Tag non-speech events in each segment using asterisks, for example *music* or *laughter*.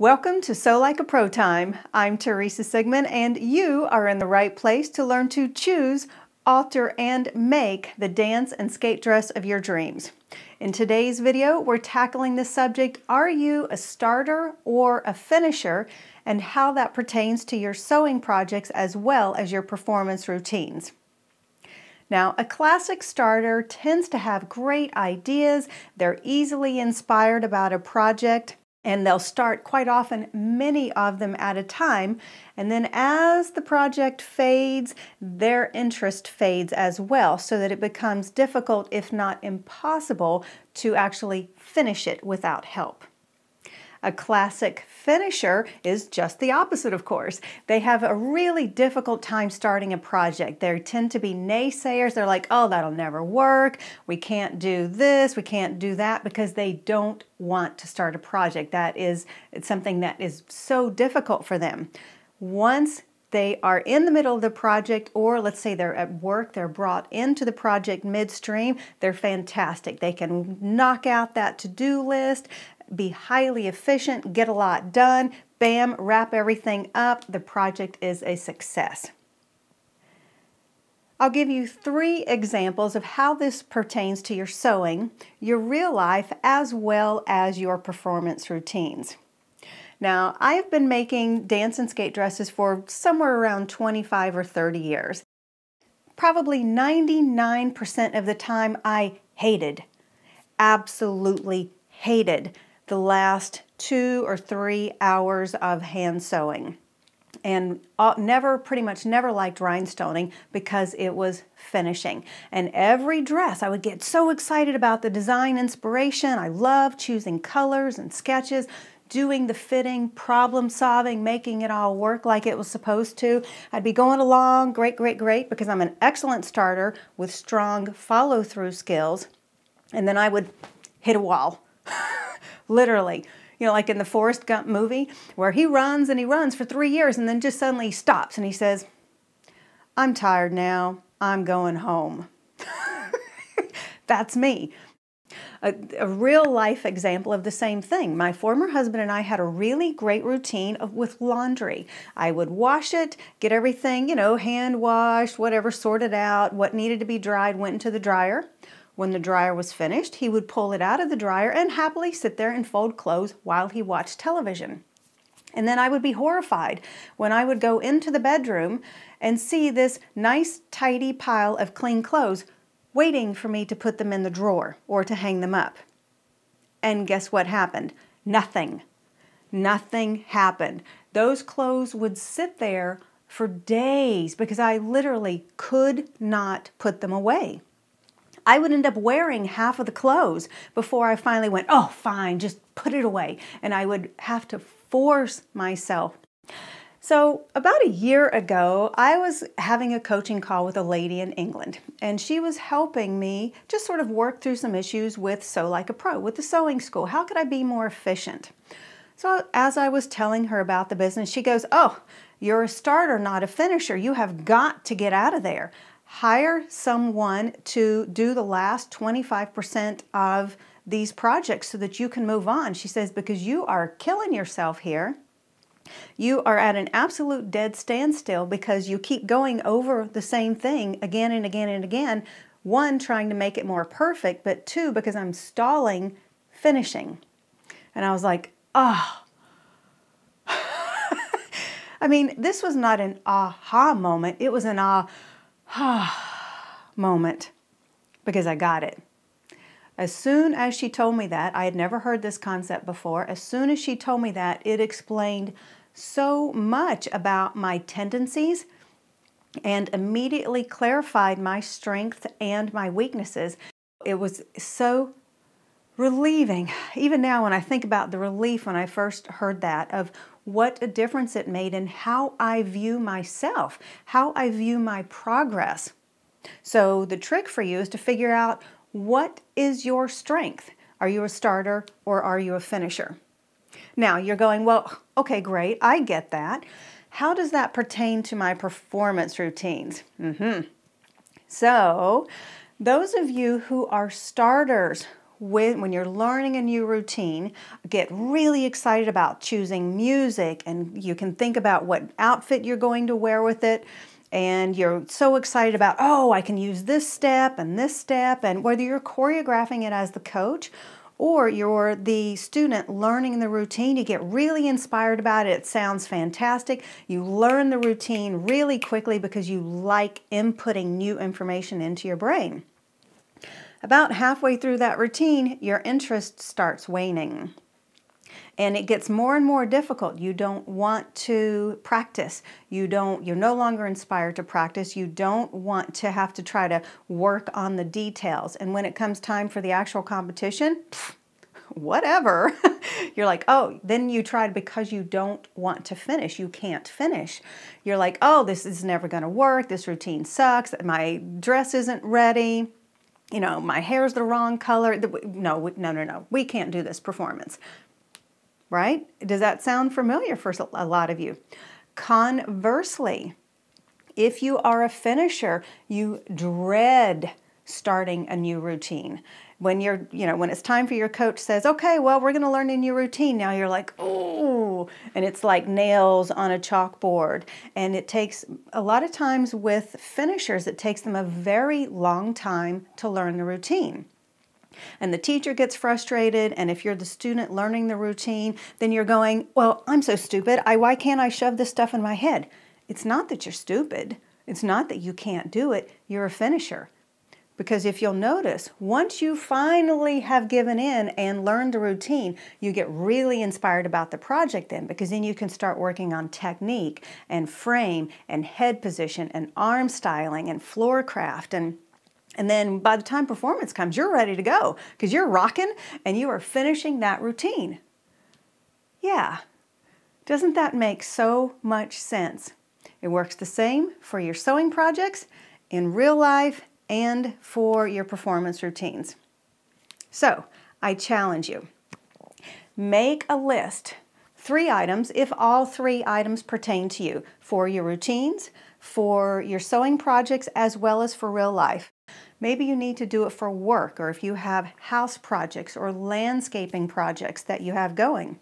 Welcome to Sew Like a Pro Time. I'm Teresa Sigmon and you are in the right place to learn to choose, alter, and make the dance and skate dress of your dreams. In today's video, we're tackling the subject, are you a starter or a finisher, and how that pertains to your sewing projects as well as your performance routines. Now, a classic starter tends to have great ideas, they're easily inspired about a project, and they'll start quite often many of them at a time and then as the project fades their interest fades as well so that it becomes difficult if not impossible to actually finish it without help. A classic finisher is just the opposite, of course. They have a really difficult time starting a project. They tend to be naysayers. They're like, oh, that'll never work. We can't do this. We can't do that because they don't want to start a project. That is something that is so difficult for them. Once they are in the middle of the project or let's say they're at work, they're brought into the project midstream, they're fantastic. They can knock out that to-do list, be highly efficient, get a lot done, bam, wrap everything up, the project is a success. I'll give you three examples of how this pertains to your sewing, your real life, as well as your performance routines. Now, I've been making dance and skate dresses for somewhere around 25 or 30 years. Probably 99% of the time I hated, absolutely hated the last two or three hours of hand sewing. And uh, never pretty much never liked rhinestoning because it was finishing. And every dress I would get so excited about the design inspiration. I love choosing colors and sketches doing the fitting problem solving making it all work like it was supposed to. I'd be going along great great great because I'm an excellent starter with strong follow-through skills. And then I would hit a wall *laughs* literally. You know, like in the Forrest Gump movie, where he runs and he runs for three years and then just suddenly stops and he says, I'm tired now. I'm going home. *laughs* That's me. A, a, real life example of the same thing. My former husband and I had a really great routine of, with laundry. I would wash it, get everything, you know, hand washed, whatever, sorted out, what needed to be dried went into the dryer. When the dryer was finished, he would pull it out of the dryer and happily sit there and fold clothes while he watched television. And then I would be horrified when I would go into the bedroom and see this nice, tidy pile of clean clothes waiting for me to put them in the drawer or to hang them up. And guess what happened? Nothing. Nothing happened. Those clothes would sit there for days because I literally could not put them away. I would end up wearing half of the clothes before I finally went, oh, fine, just put it away. And I would have to force myself. So, about a year ago, I was having a coaching call with a lady in England, and she was helping me just sort of work through some issues with Sew Like a Pro, with the sewing school. How could I be more efficient? So, as I was telling her about the business, she goes, Oh, you're a starter, not a finisher. You have got to get out of there hire someone to do the last 25% of these projects so that you can move on. She says, because you are killing yourself here. You are at an absolute dead standstill because you keep going over the same thing again and again and again. One, trying to make it more perfect, but two, because I'm stalling finishing. And I was like, oh. *laughs* I mean, this was not an aha moment. It was an ah, *sighs* moment because I got it. As soon as she told me that, I had never heard this concept before. As soon as she told me that, it explained so much about my tendencies and immediately clarified my strengths and my weaknesses. It was so relieving. Even now, when I think about the relief when I first heard that, of what a difference it made in how I view myself, how I view my progress. So, the trick for you is to figure out what is your strength. Are you a starter or are you a finisher? Now, you're going, well, okay, great, I get that. How does that pertain to my performance routines? Mm-hmm. So, those of you who are starters, when, when you're learning a new routine, get really excited about choosing music and you can think about what outfit you're going to wear with it. And you're so excited about, oh, I can use this step and this step. And whether you're choreographing it as the coach or you're the student learning the routine, you get really inspired about it. It sounds fantastic. You learn the routine really quickly because you like inputting new information into your brain. About halfway through that routine, your interest starts waning. And it gets more and more difficult. You don't want to practice. You don't you're no longer inspired to practice. You don't want to have to try to work on the details. And when it comes time for the actual competition, whatever. *laughs* You're like, oh, then you tried because you don't want to finish. You can't finish. You're like, oh, this is never going to work. This routine sucks. My dress isn't ready you know, my hair's the wrong color. No, no, no, no. We can't do this performance. Right? Does that sound familiar for a lot of you? Conversely, if you are a finisher, you dread starting a new routine when you're, you know, when it's time for your coach says, okay, well, we're going to learn a new routine. Now you're like, oh, and it's like nails on a chalkboard. And it takes a lot of times with finishers, it takes them a very long time to learn the routine. And the teacher gets frustrated, and if you're the student learning the routine, then you're going, Well, I'm so stupid. I, why can't I shove this stuff in my head? It's not that you're stupid. It's not that you can't do it. You're a finisher. Because if you'll notice, once you finally have given in and learned the routine, you get really inspired about the project then because then you can start working on technique and frame and head position and arm styling and floor craft and and then by the time performance comes, you're ready to go because you're rocking and you are finishing that routine. Yeah. Doesn't that make so much sense? It works the same for your sewing projects in real life and for your performance routines. So, I challenge you. Make a list, three items, if all three items pertain to you, for your routines, for your sewing projects, as well as for real life. Maybe you need to do it for work, or if you have house projects or landscaping projects that you have going.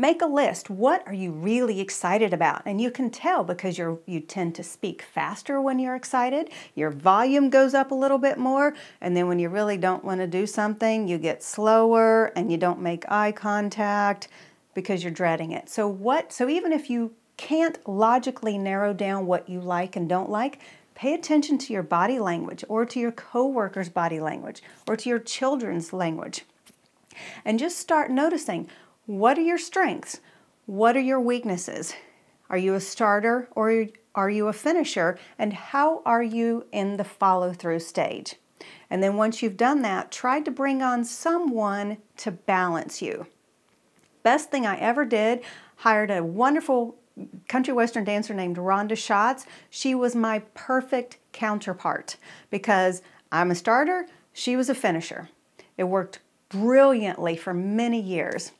Make a list. What are you really excited about? And you can tell because you're, you tend to speak faster when you're excited. Your volume goes up a little bit more. And then when you really don't want to do something, you get slower and you don't make eye contact because you're dreading it. So what so even if you can't logically narrow down what you like and don't like, pay attention to your body language or to your coworkers' body language or to your children's language. And just start noticing what are your strengths? What are your weaknesses? Are you a starter or are you a finisher? And how are you in the follow through stage? And then once you've done that, try to bring on someone to balance you. Best thing I ever did, hired a wonderful country western dancer named Rhonda Schatz. She was my perfect counterpart because I'm a starter, she was a finisher. It worked brilliantly for many years.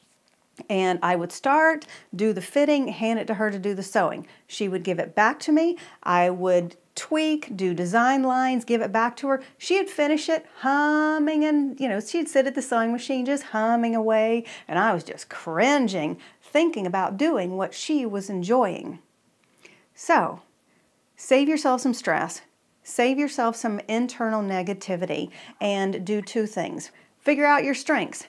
And I would start, do the fitting, hand it to her to do the sewing. She would give it back to me. I would tweak, do design lines, give it back to her. She'd finish it humming and, you know, she'd sit at the sewing machine just humming away. And I was just cringing, thinking about doing what she was enjoying. So, save yourself some stress, save yourself some internal negativity, and do two things. Figure out your strengths,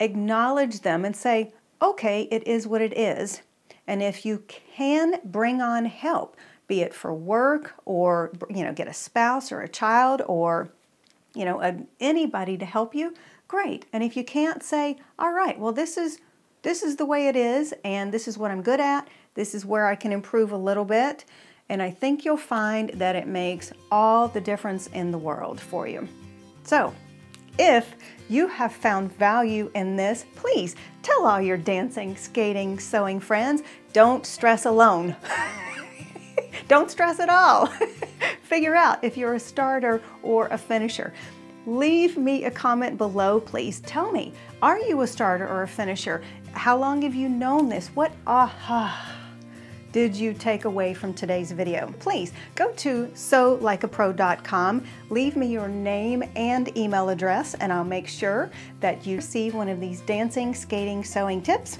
acknowledge them, and say, okay, it is what it is. And if you can bring on help, be it for work or you know get a spouse or a child or you know a, anybody to help you, great. And if you can't say, all right, well this is this is the way it is and this is what I'm good at. This is where I can improve a little bit. And I think you'll find that it makes all the difference in the world for you. So, if you have found value in this, please tell all your dancing, skating, sewing friends. Don't stress alone. *laughs* Don't stress at all. *laughs* Figure out if you're a starter or a finisher. Leave me a comment below, please. Tell me, are you a starter or a finisher? How long have you known this? What aha did you take away from today's video? Please go to sewlikeapro.com, leave me your name and email address, and I'll make sure that you receive one of these dancing, skating, sewing tips.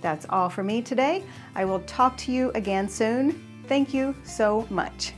That's all for me today. I will talk to you again soon. Thank you so much.